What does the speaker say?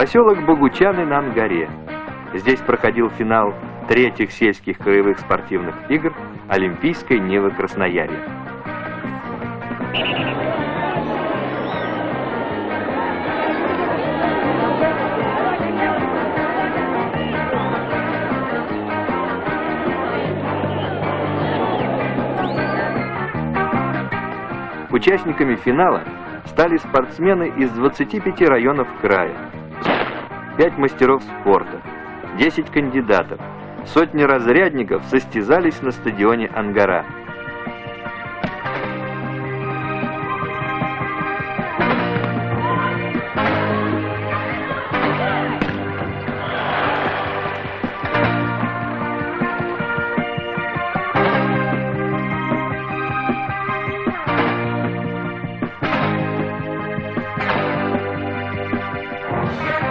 Поселок Богучаны на Ангаре. Здесь проходил финал третьих сельских краевых спортивных игр Олимпийской Нивы Красноярья. Участниками финала стали спортсмены из 25 районов края. Пять мастеров спорта, 10 кандидатов, сотни разрядников состязались на стадионе Ангара. Yeah.